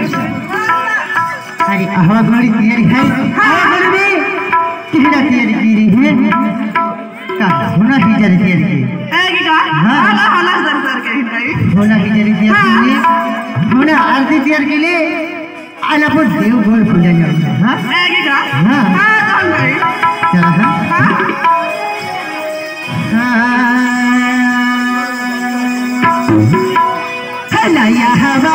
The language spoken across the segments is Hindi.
ये अरे हवा गोड़ी तैयारी है? हवा गोड़ी में किहड़ा तैयारी की रही है? का होना ही जरी तैयारी की हाँ। होना ही। जरी तैयारी के लिए होना आरती तैयार के लिए आला पर देव गोल पूजा जाओ हाँ। चला हाँ। चला या गोड़ में ये है जादू चला हो। बोलिया इतने हला हवा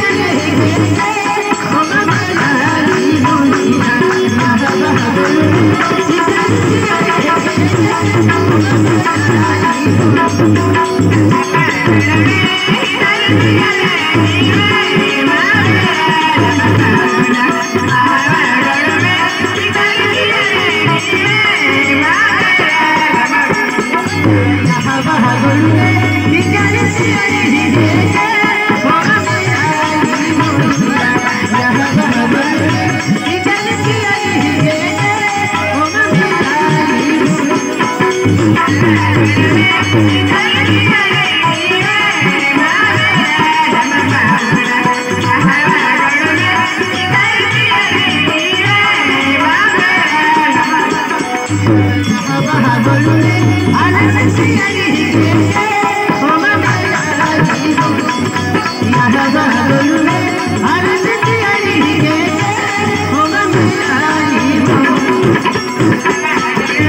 Yeah. Hallelujah.